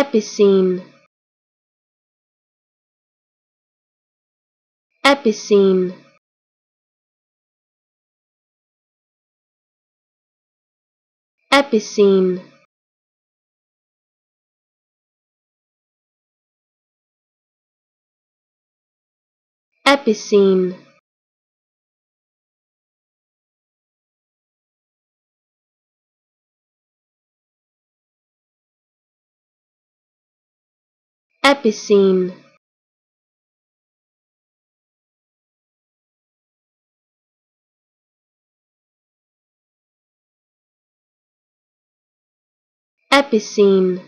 epicene. Epicene. Epicene. Epicene epicene. Epicene